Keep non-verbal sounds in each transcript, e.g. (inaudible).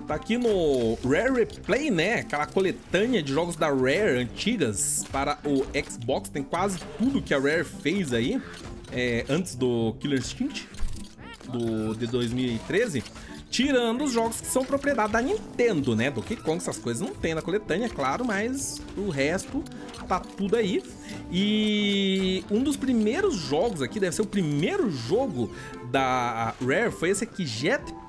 Tá aqui no Rare Replay, né? Aquela coletânea de jogos da Rare antigas para o Xbox. Tem quase tudo que a Rare fez aí é, antes do Killer Instinct do, de 2013. Tirando os jogos que são propriedade da Nintendo, né? Do que Kong, essas coisas não tem na coletânea, claro, mas o resto tá tudo aí. E um dos primeiros jogos aqui, deve ser o primeiro jogo da Rare, foi esse aqui, Jetpack.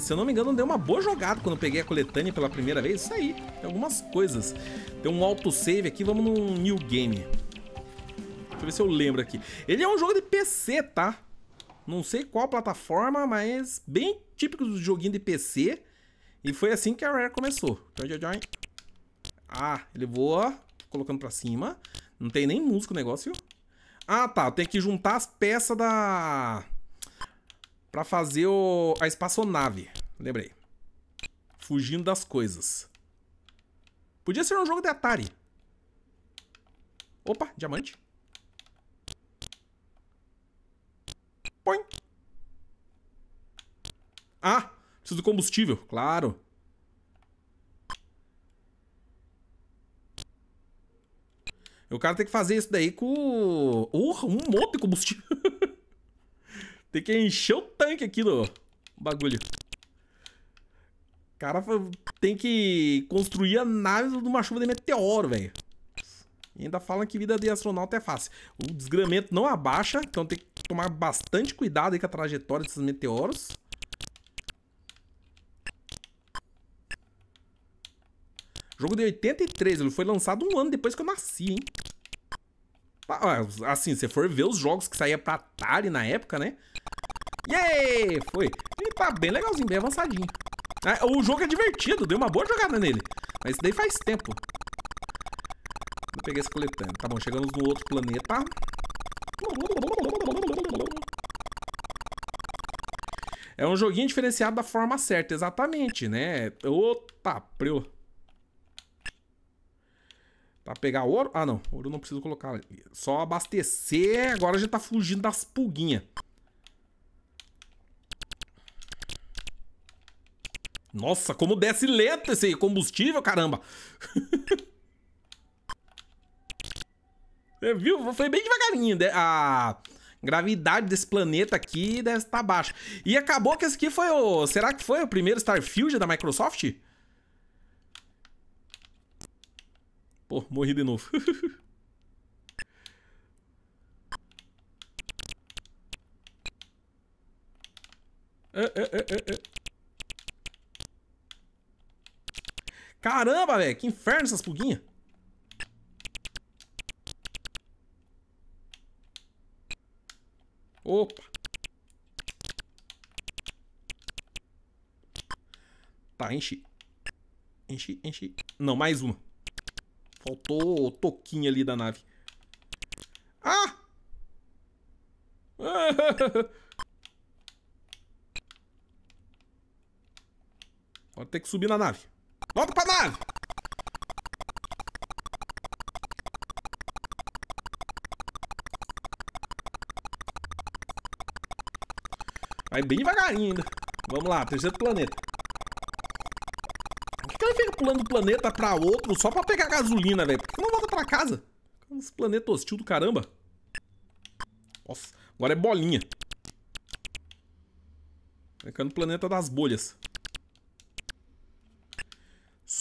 Se eu não me engano, deu uma boa jogada quando eu peguei a coletânea pela primeira vez. Isso aí, tem algumas coisas. Tem um autosave aqui, vamos num new game. Deixa eu ver se eu lembro aqui. Ele é um jogo de PC, tá? Não sei qual plataforma, mas bem típico do joguinho de PC. E foi assim que a Rare começou. Ah, ele voa, colocando pra cima. Não tem nem música o negócio. Ah, tá. Tem que juntar as peças da... Pra fazer o... a espaçonave. Lembrei. Fugindo das coisas. Podia ser um jogo de Atari. Opa, diamante. Põe. Ah, preciso de combustível, claro. O cara tem que fazer isso daí com... Uh, um monte de combustível. (laughs) tem que encher o tanque aqui do bagulho. O cara tem que construir a nave de uma chuva de meteoro, velho. Ainda falam que vida de astronauta é fácil. O desgramento não abaixa, então tem que tomar bastante cuidado aí com a trajetória desses meteoros. Jogo de 83, ele foi lançado um ano depois que eu nasci, hein? Assim, se for ver os jogos que saía pra Atari na época, né? Yay! Foi. Ele tá bem legalzinho, bem avançadinho. Ah, o jogo é divertido, deu uma boa jogada nele. Mas isso daí faz tempo. Vou pegar esse coletâneo. Tá bom, chegamos no outro planeta. É um joguinho diferenciado da forma certa, exatamente, né? Opa, preu. Pra pegar ouro? Ah, não. Ouro não preciso colocar. Só abastecer. Agora a gente tá fugindo das pulguinhas. Nossa, como desce lento esse combustível, caramba. (laughs) Você viu? Foi bem devagarinho. Né? A gravidade desse planeta aqui deve estar baixa. E acabou que esse aqui foi o... Será que foi o primeiro Starfield da Microsoft? Pô, morri de novo. (laughs) é, é, é, Caramba, velho. Que inferno essas puguinhas. Opa. Tá, enchi. Enchi, enchi. Não, mais uma. Faltou o toquinho ali da nave. Ah! (laughs) Pode ter que subir na nave. Volta pra nave! Vai bem devagarinho ainda. Vamos lá, terceiro planeta que ele fica pulando planeta pra outro só pra pegar gasolina, velho? Por que não volta pra casa? Esse planeta hostil do caramba. Nossa, agora é bolinha. Ficando planeta das bolhas.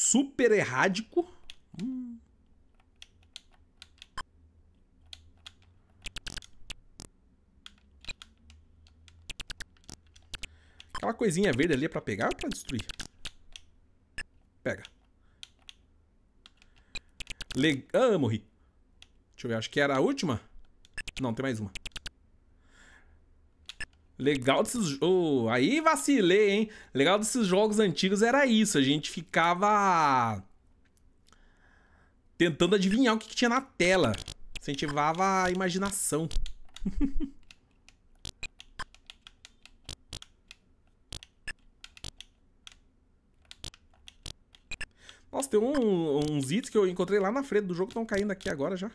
Super errádico. Hum. Aquela coisinha verde ali é pra pegar ou pra destruir? Pega. Le... Ah, morri. Deixa eu ver, acho que era a última. Não, tem mais uma. Legal desses... Oh, aí vacilei, hein? Legal desses jogos antigos era isso. A gente ficava... Tentando adivinhar o que, que tinha na tela. Incentivava a imaginação. (laughs) Nossa, tem um, uns itens que eu encontrei lá na frente do jogo que estão caindo aqui agora já.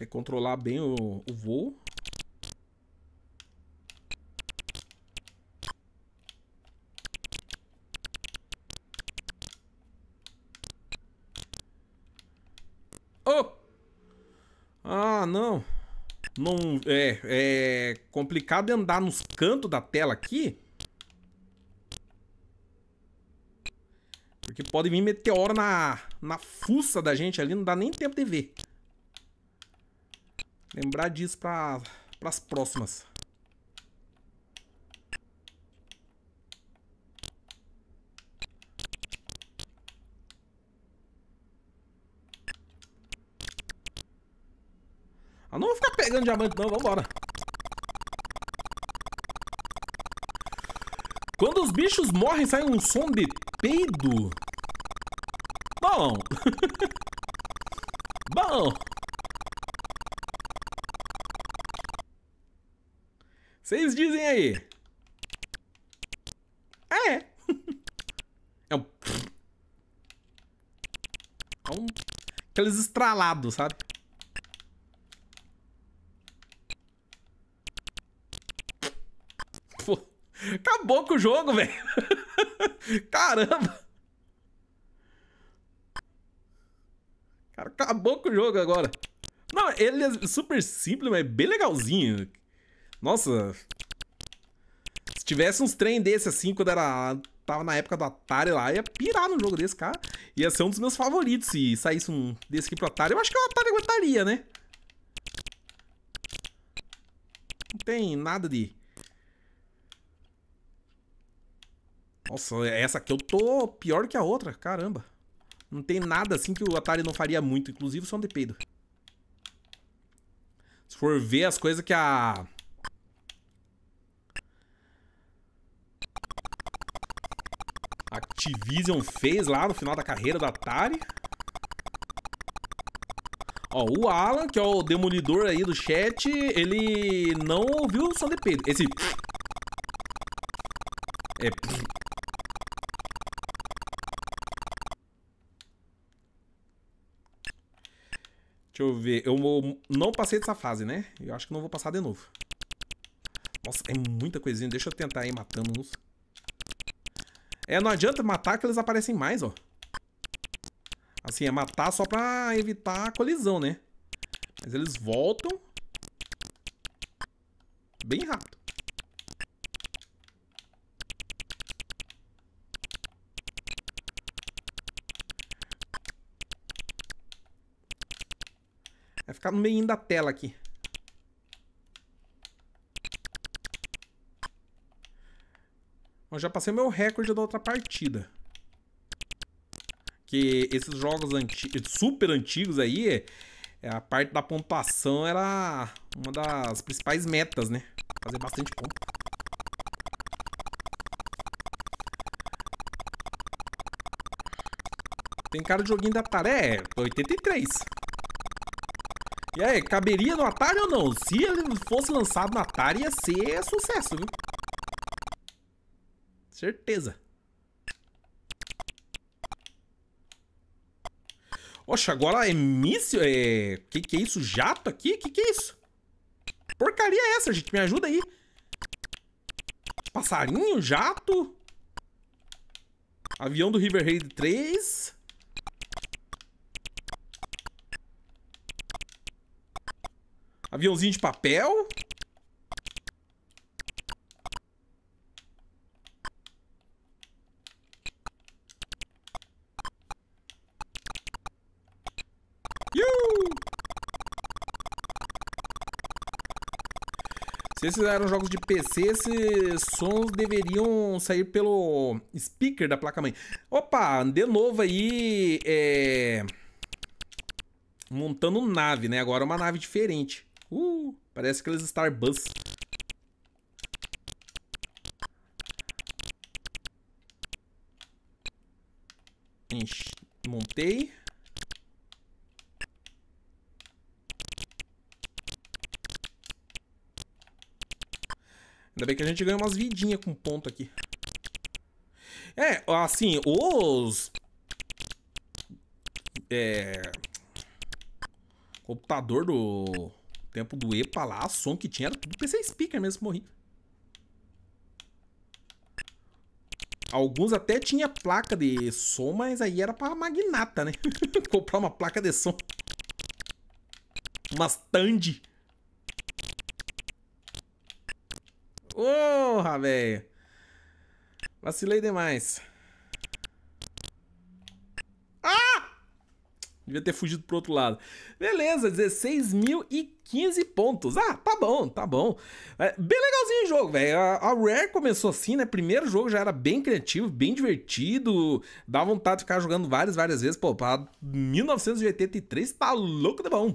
é controlar bem o, o voo. Oh! Ah, não. Não, é, é complicado andar nos cantos da tela aqui. Porque pode vir meteoro na, na fuça da gente ali, não dá nem tempo de ver. Lembrar disso para as próximas. Ah, não vou ficar pegando diamante não, vambora. Quando os bichos morrem, sai um som de peido. Bom. (laughs) Bom. Vocês dizem aí. É. É um... É um... Aqueles estralados, sabe? Pô, acabou com o jogo, velho. (laughs) Caramba. Cara, acabou com o jogo agora. Não, ele é super simples, mas é bem legalzinho. Nossa. Se tivesse uns trem desse assim, quando era. Tava na época do Atari lá, ia pirar no jogo desse, cara. Ia ser um dos meus favoritos se saísse um desse aqui pro Atari. Eu acho que o Atari aguentaria, né? Não tem nada de. Nossa, essa aqui eu tô pior que a outra, caramba. Não tem nada assim que o Atari não faria muito, inclusive o som de peido. Se for ver as coisas que a Activision fez lá no final da carreira da Atari. Ó, o Alan, que é o demolidor aí do chat, ele não ouviu o som de peido. Esse... É... Deixa eu ver. Eu não passei dessa fase, né? Eu acho que não vou passar de novo. Nossa, é muita coisinha. Deixa eu tentar ir matando uns. É, não adianta matar que eles aparecem mais, ó. Assim, é matar só pra evitar a colisão, né? Mas eles voltam bem rápido. Vai ficar no meio da tela aqui. Eu já passei meu recorde da outra partida. Que esses jogos anti super antigos aí, é, a parte da pontuação era uma das principais metas, né? Fazer bastante ponto. Tem cara de joguinho da Atari? É, 83. E aí, caberia no Atari ou não? Se ele fosse lançado no Atari, ia ser sucesso, viu? Certeza. Oxe, agora é míssil? É... Que que é isso? Jato aqui? Que que é isso? Porcaria é essa, gente? Me ajuda aí. Passarinho? Jato? Avião do River Raid 3. Aviãozinho de papel. Se esses eram jogos de PC, esses sons deveriam sair pelo speaker da placa-mãe. Opa, de novo aí, é... Montando nave, né? Agora uma nave diferente. Uh, parece aqueles Starbus. Montei. Ainda bem que a gente ganha umas vidinhas com ponto aqui. É, assim, os... É... Computador do tempo do EPA lá, som que tinha era tudo PC speaker mesmo, morri. Alguns até tinha placa de som, mas aí era pra magnata, né? (laughs) Comprar uma placa de som. Umas Tandy. Porra, velho. Vacilei demais. Ah! Devia ter fugido pro outro lado. Beleza, 16.015 pontos. Ah, tá bom, tá bom. É, bem legalzinho o jogo, velho. A, Rare começou assim, né? Primeiro jogo já era bem criativo, bem divertido. Dá vontade de ficar jogando várias, várias vezes. Pô, pra 1983 tá louco de bom.